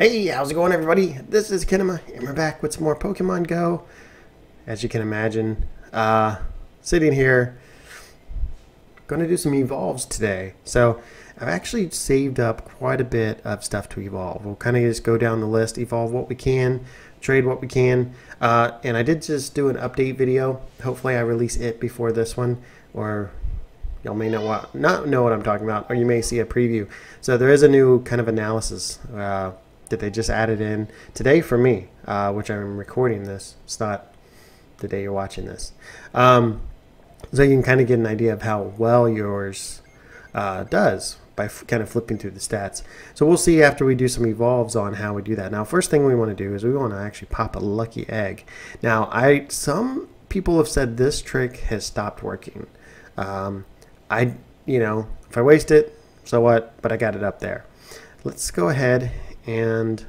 Hey, how's it going, everybody? This is Kinama, and we're back with some more Pokemon Go. As you can imagine, uh, sitting here, going to do some evolves today. So, I've actually saved up quite a bit of stuff to evolve. We'll kind of just go down the list, evolve what we can, trade what we can. Uh, and I did just do an update video. Hopefully, I release it before this one, or y'all may know what not know what I'm talking about, or you may see a preview. So there is a new kind of analysis uh, that they just added in today for me, uh, which I'm recording this. It's not the day you're watching this, um, so you can kind of get an idea of how well yours uh, does by kind of flipping through the stats. So we'll see after we do some evolves on how we do that. Now, first thing we want to do is we want to actually pop a lucky egg. Now, I some people have said this trick has stopped working. Um, I, you know, if I waste it, so what? But I got it up there. Let's go ahead and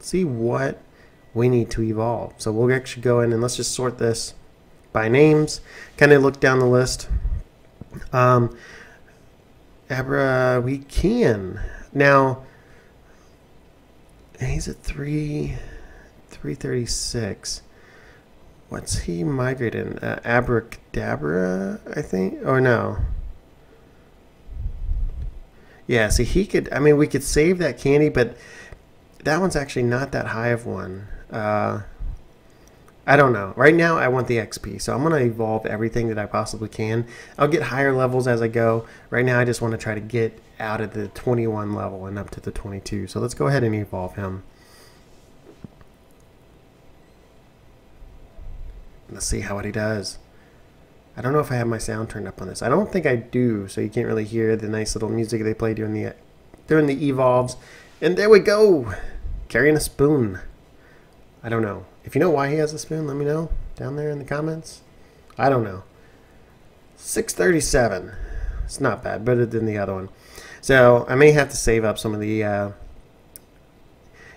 see what we need to evolve. So we'll actually go in and let's just sort this by names. Kind of look down the list. Um, Abra, we can now. He's at three, three thirty six. What's he migrating? Uh, Abracadabra, I think, or no? Yeah, see, he could. I mean, we could save that candy, but that one's actually not that high of one. Uh, I don't know. Right now, I want the XP, so I'm going to evolve everything that I possibly can. I'll get higher levels as I go. Right now, I just want to try to get out of the 21 level and up to the 22. So let's go ahead and evolve him. Let's see how he does. I don't know if I have my sound turned up on this. I don't think I do, so you can't really hear the nice little music they play during the during the evolves. And there we go, carrying a spoon. I don't know. If you know why he has a spoon, let me know down there in the comments. I don't know. 637. It's not bad, better than the other one. So I may have to save up some of the, uh,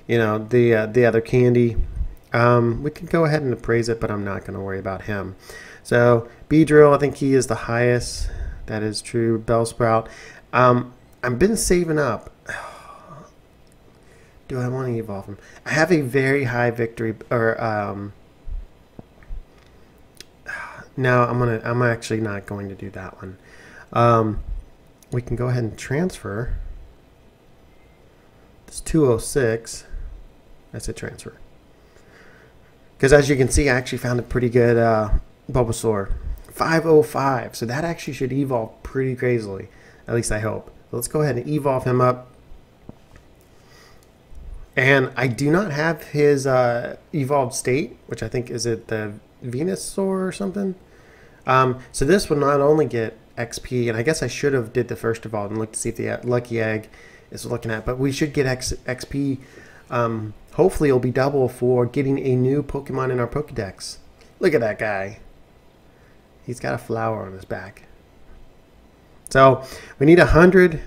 you know, the uh, the other candy. Um, we can go ahead and appraise it, but I'm not going to worry about him. So Beedrill, I think he is the highest. That is true. Bellsprout. Um, I've been saving up. Do I want to evolve him? I have a very high victory, or um, no, I'm gonna. I'm actually not going to do that one. Um, we can go ahead and transfer. This 206. That's a transfer. Because as you can see, I actually found a pretty good uh, Bulbasaur. 505. So that actually should evolve pretty crazily. At least I hope. Let's go ahead and evolve him up. And I do not have his uh, evolved state, which I think is it the Venusaur or something. Um, so this will not only get XP, and I guess I should have did the first all and looked to see if the uh, lucky egg is looking at, but we should get X, XP. Um, hopefully, it'll be double for getting a new Pokemon in our Pokedex. Look at that guy. He's got a flower on his back. So we need a hundred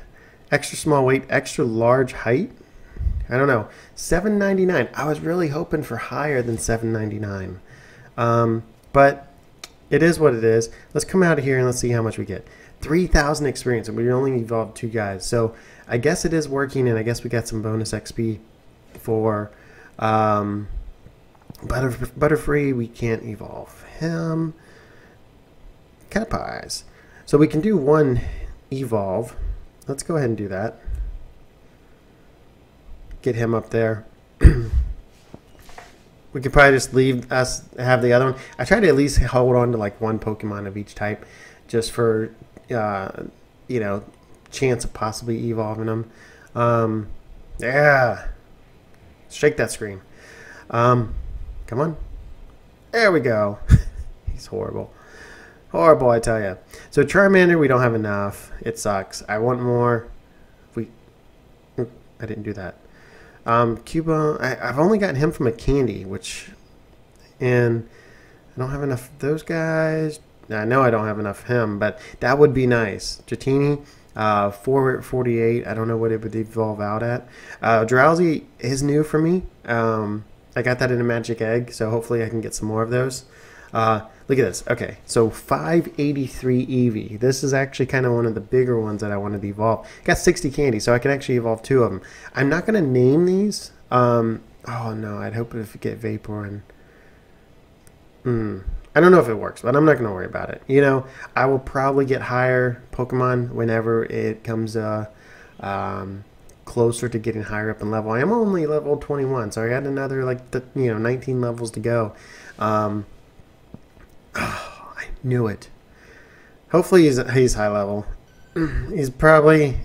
extra small weight, extra large height. I don't know, seven ninety nine. I was really hoping for higher than seven ninety nine, um, but it is what it is. Let's come out of here and let's see how much we get. Three thousand experience, and we only evolved two guys. So I guess it is working, and I guess we got some bonus XP for um, butter Butterfree. We can't evolve him. Caterpies. So we can do one evolve. Let's go ahead and do that. Get him up there. we could probably just leave us have the other one. I try to at least hold on to like one Pokemon of each type, just for uh, you know chance of possibly evolving them. Um, yeah, shake that screen. Um, come on, there we go. He's horrible. Horrible, I tell you. So Charmander, we don't have enough. It sucks. I want more. We, I didn't do that. Um, Cuba, I, have only gotten him from a candy, which, and I don't have enough of those guys. I know I don't have enough of him, but that would be nice. Dratini, uh, 448. I don't know what it would evolve out at. Uh, Drowzee is new for me. Um, I got that in a magic egg, so hopefully I can get some more of those. Uh, look at this. Okay, so 583 Eevee. This is actually kind of one of the bigger ones that I wanted to evolve. Got 60 candy, so I can actually evolve two of them. I'm not going to name these. Um, oh no, I'd hope to get Vaporeon. Hmm. I don't know if it works, but I'm not going to worry about it. You know, I will probably get higher Pokemon whenever it comes uh, um, closer to getting higher up in level. I am only level 21, so I got another like you know 19 levels to go. Um, oh, I knew it. Hopefully he's he's high level. he's probably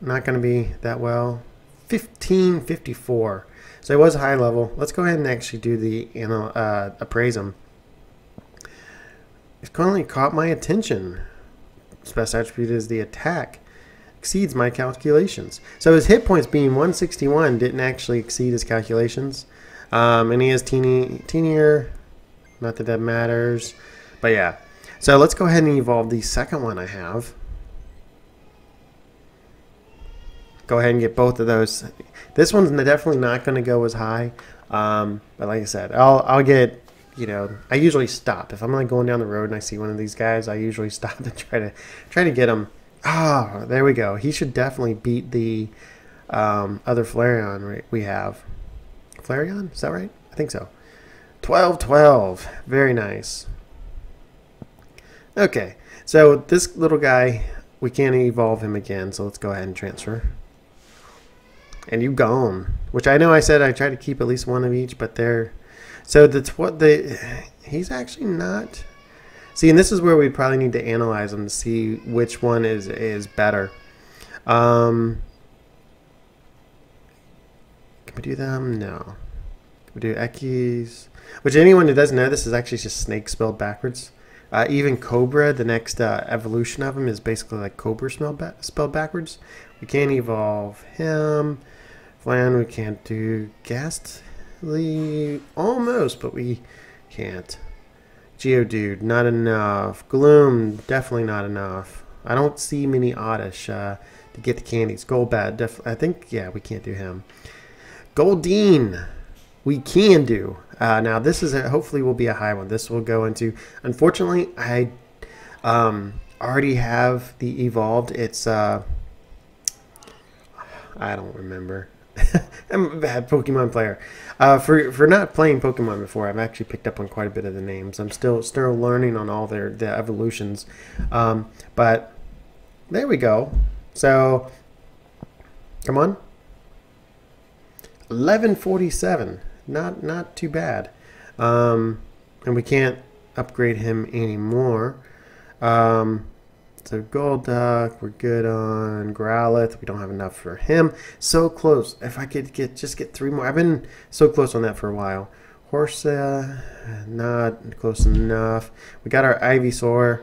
not going to be that well. 1554. So it was high level. Let's go ahead and actually do the you know uh, appraise him. It's currently caught my attention. His best attribute is the attack exceeds my calculations. So his hit points being 161 didn't actually exceed his calculations. Um, and he is teeny, teenier. Not that that matters. But yeah. So let's go ahead and evolve the second one I have. Go ahead and get both of those. This one's definitely not going to go as high. Um, but like I said, I'll, I'll get, you know, I usually stop. If I'm like going down the road and I see one of these guys, I usually stop and try to try to get him. Ah, oh, there we go. He should definitely beat the um, other Flareon we have. Flareon? Is that right? I think so. 12 12. Very nice. Okay, so this little guy, we can't evolve him again, so let's go ahead and transfer and you gone. Which I know I said I try to keep at least one of each, but they're so that's what the he's actually not. See, and this is where we probably need to analyze them to see which one is is better. Um, can we do them? No. We do Ekans? Which anyone who doesn't know, this is actually just snake spelled backwards. Uh, even Cobra, the next uh, evolution of him, is basically like Cobra spelled, ba spelled backwards. We can't evolve him. Flan, we can't do Gastly almost, but we can't. Geodude, not enough. Gloom, definitely not enough. I don't see many Oddish uh, to get the candies. Golbat, definitely. I think, yeah, we can't do him. Goldeen, we can do. Uh, now, this is a, hopefully will be a high one. This will go into. Unfortunately, I um, already have the evolved. It's. Uh, I don't remember. I'm a bad Pokemon player. Uh, for for not playing Pokemon before, I've actually picked up on quite a bit of the names. I'm still still learning on all their the evolutions, um, but there we go. So, come on. 1147. Not not too bad. Um, and we can't upgrade him anymore. Um, so Golduck, we're good on Growlithe. We don't have enough for him. So close. If I could get just get three more. I've been so close on that for a while. Horsea, not close enough. We got our Ivysaur.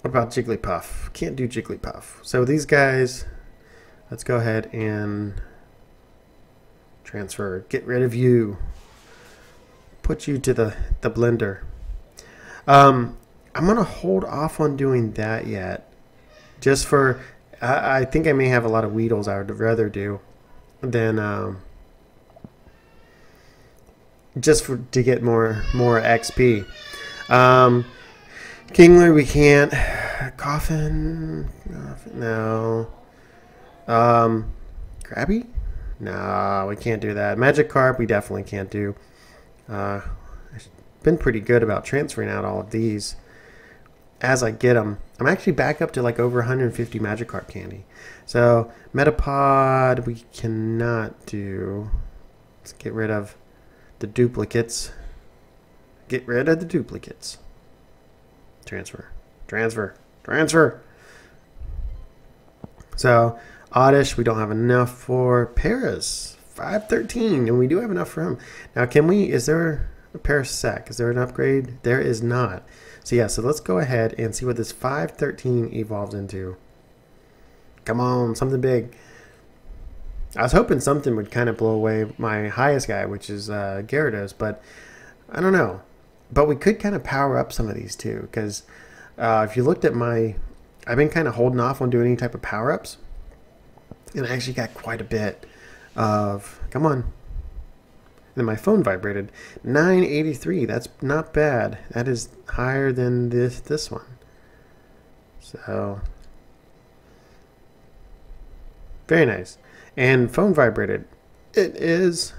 What about Jigglypuff? Can't do Jigglypuff. So these guys, let's go ahead and transfer. Get rid of you. Put you to the, the blender. Um, I'm gonna hold off on doing that yet, just for. I, I think I may have a lot of Weedles I would rather do than um, just for to get more more XP. Um, Kingler, we can't. Koffing, no. Um, Krabby, no, we can't do that. Magic Magikarp, we definitely can't do. Uh, I've been pretty good about transferring out all of these as I get them. I'm actually back up to like over 150 Magikarp candy. So Metapod we cannot do. Let's get rid of the duplicates. Get rid of the duplicates. Transfer. Transfer. Transfer. So Oddish we don't have enough for. Paras. 513 and we do have enough for him. Now can we, is there a Parasect? Is there an upgrade? There is not. So yeah, so let's go ahead and see what this 513 evolves into. Come on, something big. I was hoping something would kind of blow away my highest guy, which is uh, Gyarados, but I don't know. But we could kind of power up some of these too, because uh, if you looked at my, I've been kind of holding off on doing any type of power ups, and I actually got quite a bit of. Come on, then my phone vibrated. 983. That's not bad. That is higher than this this one. So very nice. And phone vibrated. It is.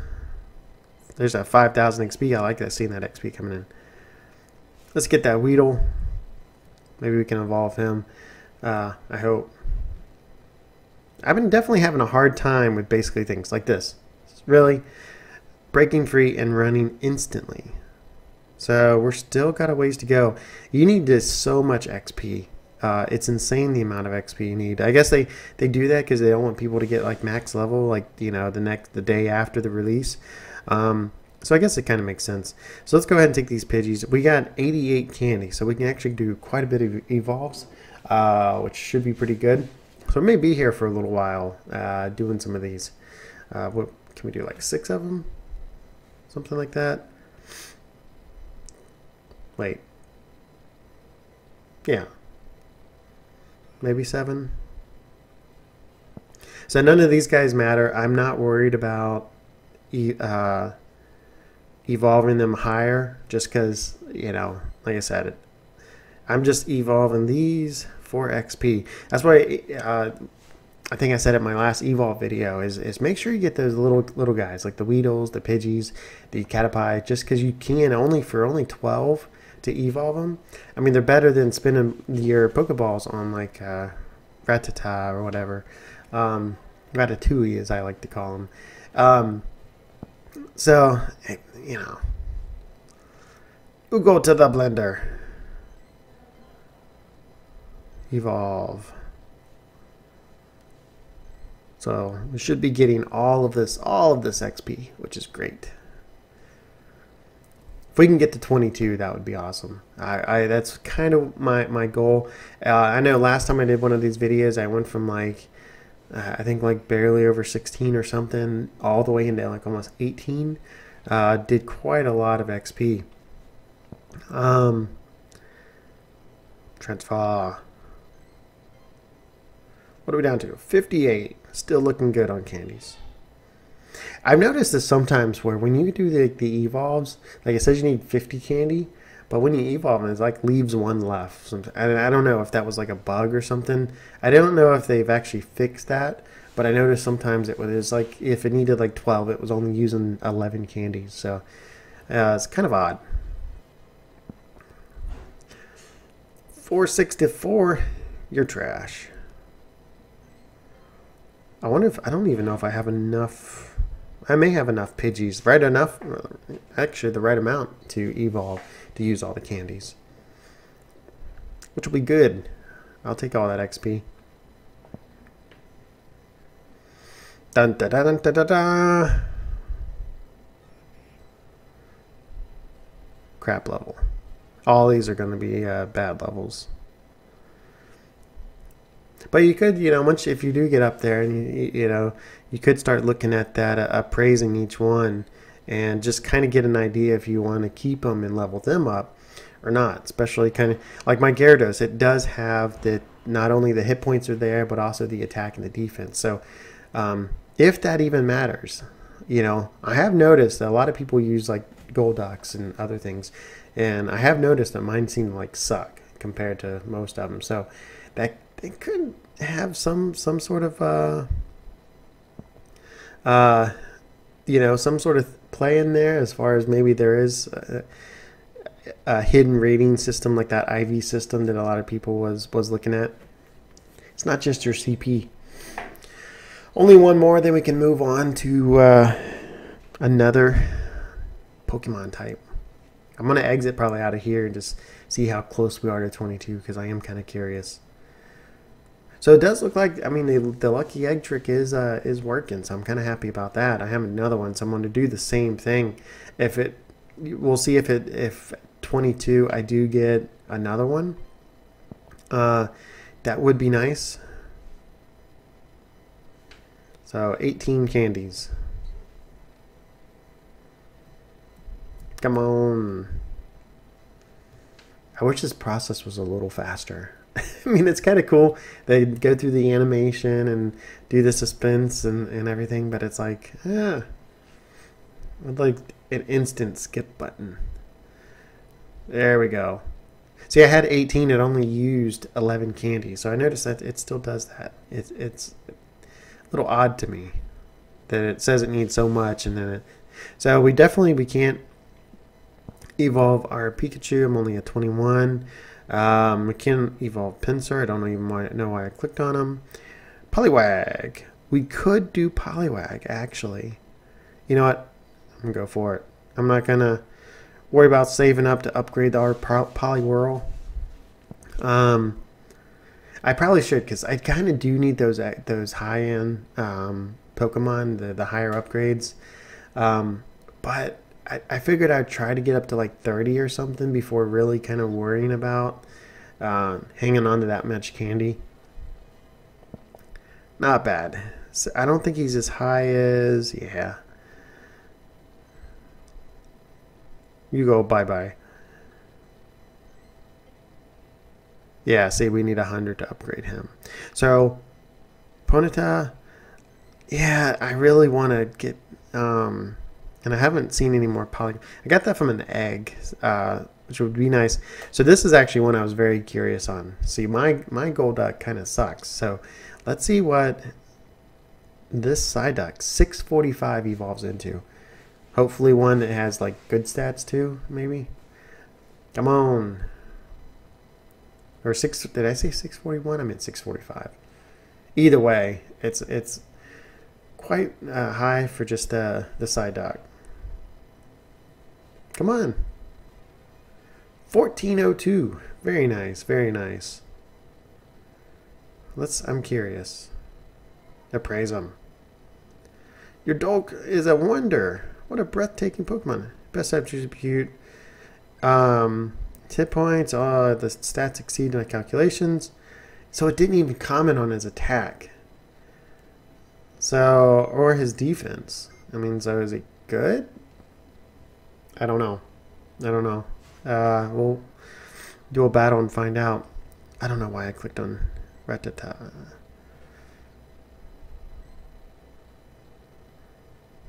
There's that 5000 XP. I like that seeing that XP coming in. Let's get that Weedle. Maybe we can evolve him. Uh, I hope. I've been definitely having a hard time with basically things like this. Really, breaking free and running instantly. So we're still got a ways to go. You need just so much XP. Uh, it's insane the amount of XP you need. I guess they, they do that because they don't want people to get like max level, like you know the next the day after the release. Um, so I guess it kind of makes sense. So let's go ahead and take these Pidgeys. We got 88 candy, so we can actually do quite a bit of evolves, uh, which should be pretty good. So we may be here for a little while uh, doing some of these. Uh, what can we do? Like six of them, something like that. Wait. Yeah. Maybe seven. So none of these guys matter. I'm not worried about uh, evolving them higher just because, you know, like I said, I'm just evolving these for XP. That's why uh, I think I said in my last evolve video is, is make sure you get those little little guys like the Weedles, the Pidgeys, the Caterpie, just because you can only for only 12 to evolve them. I mean, they're better than spending your Pokeballs on like uh, Rattata or whatever. Um, Ratatouille, as I like to call them. Um, so, you know, we go to the blender. Evolve. So we should be getting all of this, all of this XP, which is great. If we can get to 22, that would be awesome. I, I that's kind of my my goal. Uh, I know last time I did one of these videos, I went from like uh, I think like barely over 16 or something, all the way into like almost 18. Uh, did quite a lot of XP. Um, transfer. What are we down to? 58. Still looking good on candies. I've noticed this sometimes where when you do the, the evolves, like it says you need 50 candy, but when you evolve, it's like leaves one left. And I don't know if that was like a bug or something. I don't know if they've actually fixed that, but I noticed sometimes it was like if it needed like 12, it was only using 11 candies. So uh, it's kind of odd. 464, you're trash. I wonder if I don't even know if I have enough. I may have enough Pidgeys, right enough, actually the right amount to evolve to use all the candies, which will be good. I'll take all that XP. Dun da da dun da da da. Crap level. All these are going to be uh, bad levels. But you could, you know, once if you do get up there, and you, you know, you could start looking at that, uh, appraising each one, and just kind of get an idea if you want to keep them and level them up or not. Especially kind of like my Gyarados, it does have the not only the hit points are there, but also the attack and the defense. So um, if that even matters, you know, I have noticed that a lot of people use like Golducks and other things, and I have noticed that mine seem like suck compared to most of them. So that it could have some some sort of uh, uh, you know some sort of play in there as far as maybe there is a, a hidden rating system like that IV system that a lot of people was was looking at. It's not just your CP. Only one more, then we can move on to uh, another Pokemon type. I'm gonna exit probably out of here and just see how close we are to 22 because I am kind of curious. So it does look like I mean the, the lucky egg trick is uh, is working, so I'm kind of happy about that. I have another one, so I'm going to do the same thing. If it, we'll see if it if 22 I do get another one. Uh, that would be nice. So 18 candies. Come on. I wish this process was a little faster. I mean, it's kind of cool. They go through the animation and do the suspense and, and everything, but it's like, yeah, I'd like an instant skip button. There we go. See, I had 18. It only used 11 candy, so I noticed that it still does that. It's it's a little odd to me that it says it needs so much, and then it. So we definitely we can't evolve our Pikachu. I'm only at 21. Um, we can evolve Pinsir. I don't even know why I clicked on him. Poliwag. We could do Poliwag actually. You know what? I'm gonna go for it. I'm not gonna worry about saving up to upgrade our Poliwhirl. Um, I probably should because I kind of do need those uh, those high end um, Pokemon, the the higher upgrades. Um, but I, I figured I'd try to get up to like 30 or something before really kind of worrying about uh, hanging on to that much candy. Not bad. So I don't think he's as high as yeah. You go bye bye. Yeah, see, we need a 100 to upgrade him. So, Ponyta, yeah, I really want to get, um, and I haven't seen any more poly. I got that from an egg, uh, which would be nice. So this is actually one I was very curious on. See, my, my Golduck kind of sucks. So let's see what this Psyduck 645 evolves into. Hopefully one that has like good stats too, maybe. Come on. Or six did I say 641? I meant 645. Either way, it's it's quite uh, high for just uh, the Psyduck. Come on. 1402. Very nice, very nice. Let's I'm curious. Appraise him. Your dog is a wonder. What a breathtaking Pokemon. Best attribute. Um, hit points. Oh, the stats exceed my calculations. So it didn't even comment on his attack. So, or his defense. I mean, so is he good? I don't know. I don't know. Uh, we'll do a battle and find out. I don't know why I clicked on Rattata.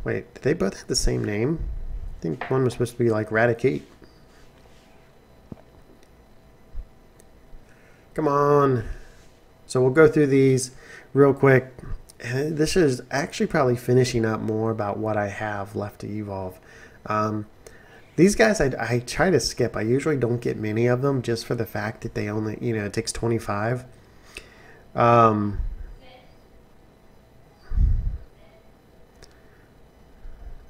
Wait, did they both have the same name? I think one was supposed to be like Raticate. Come on. So we'll go through these real quick. This is actually probably finishing up more about what I have left to evolve. Um, these guys, I, I try to skip. I usually don't get many of them just for the fact that they only, you know, it takes 25. Um,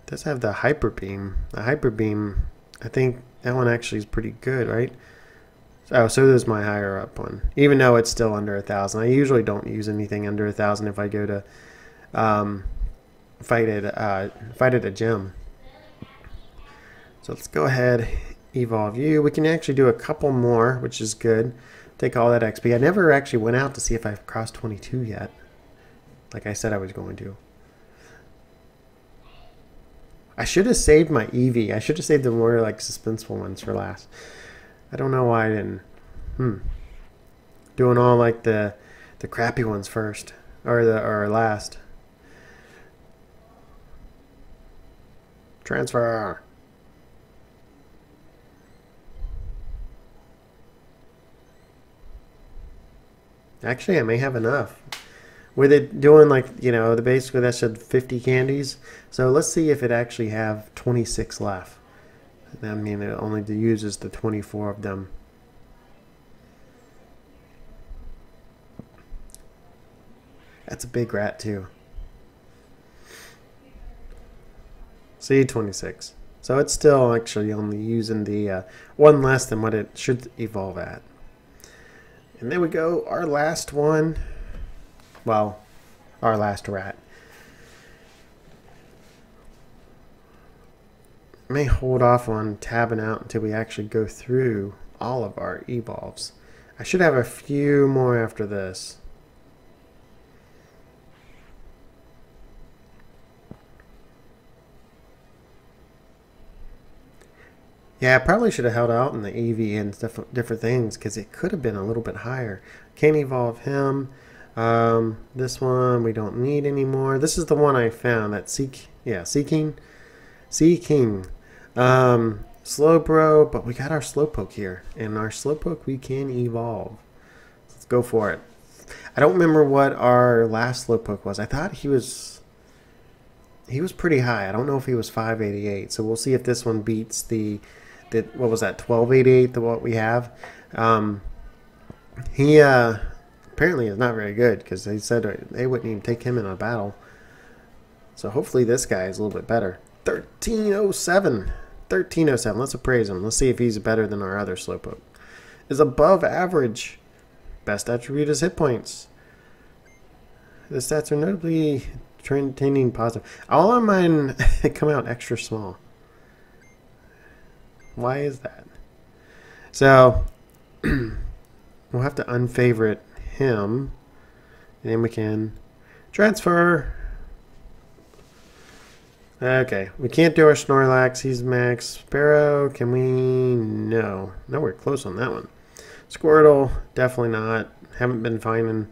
does have the hyper beam. The hyper beam, I think that one actually is pretty good, right? Oh, so there's my higher up one. Even though it's still under a thousand, I usually don't use anything under a thousand if I go to um, fight at uh, fight at a gym. So let's go ahead, evolve you. We can actually do a couple more, which is good. Take all that XP. I never actually went out to see if I've crossed 22 yet, like I said I was going to. I should have saved my Eevee. I should have saved the more like suspenseful ones for last. I don't know why I didn't. Hmm. Doing all like the the crappy ones first or the or last. Transfer. Actually, I may have enough. With it doing like you know the basically that said 50 candies? So let's see if it actually have 26 left. I mean it only uses the 24 of them. That's a big rat too. See 26 so it's still actually only using the uh, one less than what it should evolve at and there we go our last one well, our last rat. may hold off on tabbing out until we actually go through all of our evolves. I should have a few more after this. Yeah, I probably should have held out in the EV and stuff, different things because it could have been a little bit higher. Can't evolve him. Um, this one we don't need anymore. This is the one I found that seek, yeah, seeking. Seaking. Um, Slowbro, but we got our Slowpoke here. And our Slowpoke we can evolve. Let's go for it. I don't remember what our last Slowpoke was. I thought he was he was pretty high. I don't know if he was 588. So we'll see if this one beats the what was that 1288 the what we have. Um, he uh, apparently is not very good because they said they wouldn't even take him in a battle. So hopefully this guy is a little bit better. 1307. 1307. Let's appraise him. Let's see if he's better than our other Slowpoke. Is above average. Best attribute is hit points. The stats are notably trending positive. All of mine come out extra small. Why is that? So, we'll have to unfavorite him. And then we can transfer. Okay, we can't do our Snorlax. He's max. Spearow, can we? No. No, we're close on that one. Squirtle, definitely not. Haven't been finding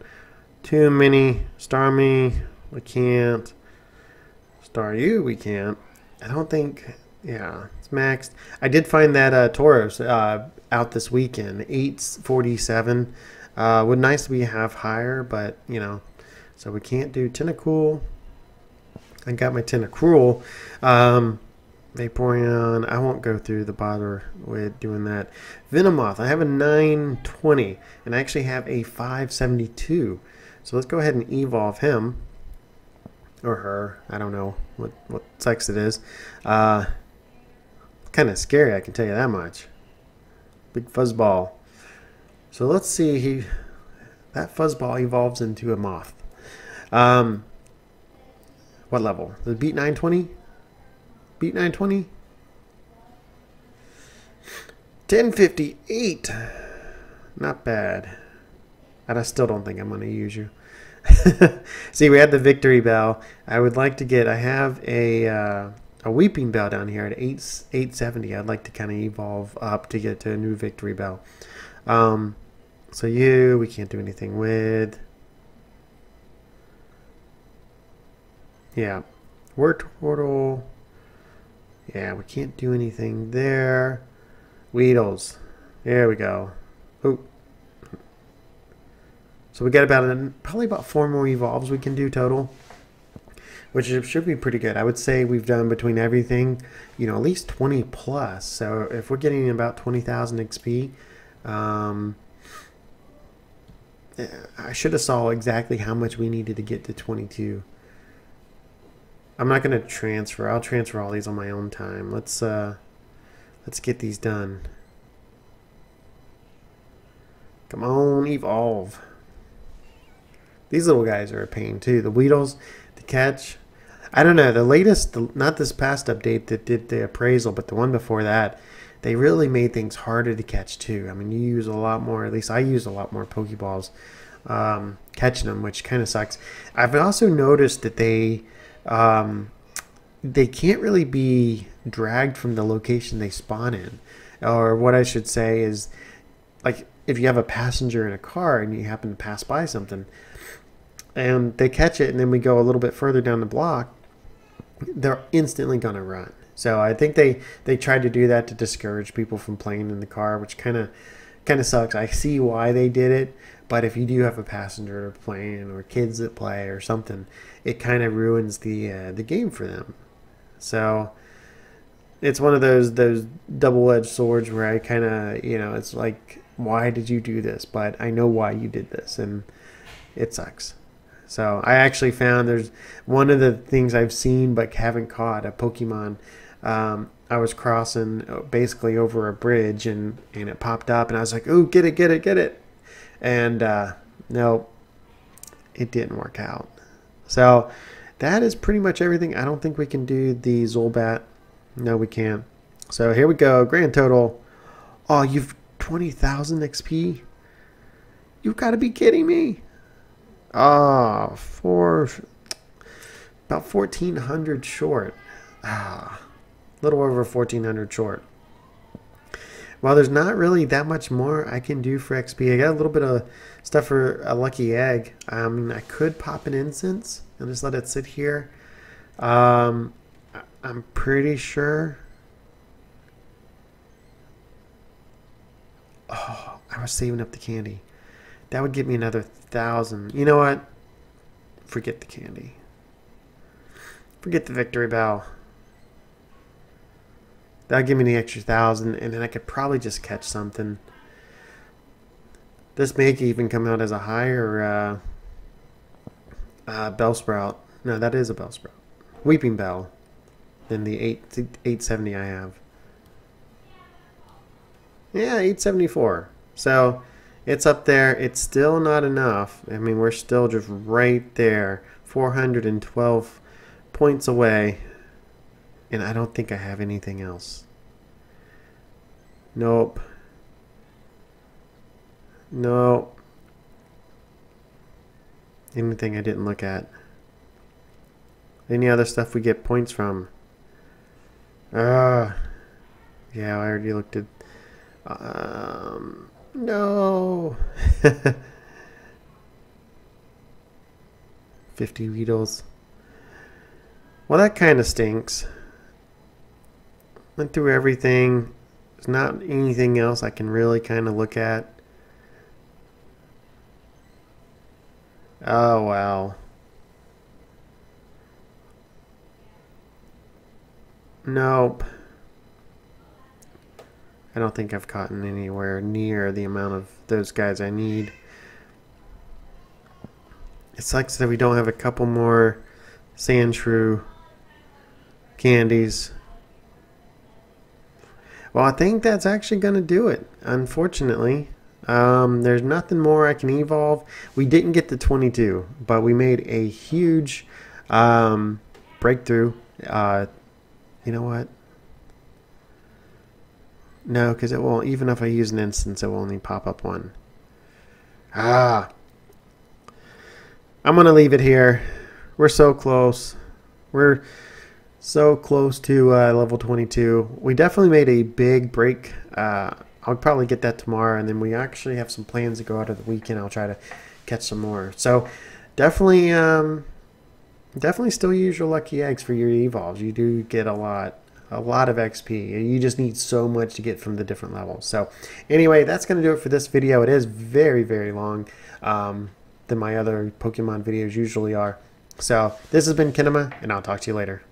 too many. Starmie, we can't. Staryu, we can't. I don't think, yeah, it's maxed. I did find that uh, Tauros uh, out this weekend, 847. Uh, would be half higher, but, you know, so we can't do Tentacool. I got my Tentacruel. Um, Vaporeon, I won't go through the bother with doing that. Venomoth, I have a 920, and I actually have a 572. So let's go ahead and evolve him. Or her, I don't know what, what sex it is. Uh, kind of scary, I can tell you that much. Big fuzzball. So let's see, he that fuzzball evolves into a moth. Um, what level? The beat 920? Beat 920? 1058. Not bad. And I still don't think I'm going to use you. See, we had the Victreebel. I would like to get, I have a uh, a Weepinbell down here at 8, 870. I'd like to kind of evolve up to get to a new Victreebel. Um, so you, we can't do anything with. Yeah. Wartortle. Yeah, we can't do anything there. Weedles. There we go. Oh. So we got about probably about four more evolves we can do total, which should be pretty good. I would say we've done between everything, you know, at least 20 plus. So if we're getting about 20,000 XP, um, I should have saw exactly how much we needed to get to 22. I'm not going to transfer. I'll transfer all these on my own time. Let's uh, let's get these done. Come on, evolve. These little guys are a pain too. The Weedles to catch. I don't know. The latest, not this past update that did the appraisal, but the one before that, they really made things harder to catch too. I mean, you use a lot more. At least I use a lot more Pokeballs um, catching them, which kind of sucks. I've also noticed that they um, they can't really be dragged from the location they spawn in. Or what I should say is, like, if you have a passenger in a car and you happen to pass by something, and they catch it, and then we go a little bit further down the block, they're instantly going to run. So I think they they tried to do that to discourage people from playing in the car, which kind of kind of sucks. I see why they did it, but if you do have a passenger playing or kids that play or something, it kind of ruins the uh, the game for them. So it's one of those those double edged swords where I kind of you know it's like why did you do this? But I know why you did this, and it sucks. So I actually found there's one of the things I've seen but haven't caught a Pokemon. Um, I was crossing uh, basically over a bridge and, and it popped up and I was like, "Oh, get it, get it, get it!" And uh, no, it didn't work out. So that is pretty much everything. I don't think we can do the Zolbat. No, we can't. So here we go. Grand total. Oh, you've 20,000 XP? You've got to be kidding me. Ah, oh, for about 1,400 short. Ah, a little over 1,400 short. Well, there's not really that much more I can do for XP. I got a little bit of stuff for a lucky egg. I mean, I could pop an incense and just let it sit here. Um, I'm pretty sure. Oh, I was saving up the candy. That would give me another thousand. You know what? Forget the candy. Forget the Victreebel. That'll give me the extra thousand, and then I could probably just catch something. This may even come out as a higher uh, uh, Bellsprout. No, that is a Bellsprout. Weeping bell than the 8, 870 I have. Yeah, 874. So it's up there. It's still not enough. I mean, we're still just right there. 412 points away. And I don't think I have anything else. Nope. Nope. Anything I didn't look at. Any other stuff we get points from? Ah. Uh, yeah, I already looked at. Um, no. 50 Weedles. Well, that kind of stinks. Went through everything. There's not anything else I can really kind of look at. Oh, wow. Nope. I don't think I've gotten anywhere near the amount of those guys I need. It sucks that we don't have a couple more Sandshrew candies. Well, I think that's actually going to do it, unfortunately. Um, there's nothing more I can evolve. We didn't get the 22, but we made a huge um, breakthrough. Uh, you know what? No, because it won't. Even if I use an instance, it will only pop up one. Ah. I'm going to leave it here. We're so close. We're so close to uh, level 22. We definitely made a big break. Uh, I'll probably get that tomorrow, and then we actually have some plans to go out of the weekend. I'll try to catch some more. So definitely, um, definitely still use your lucky eggs for your evolves. You do get a lot, a lot of XP. You just need so much to get from the different levels. So anyway, that's going to do it for this video. It is very, very long um, than my other Pokemon videos usually are. So this has been Kinama, and I'll talk to you later.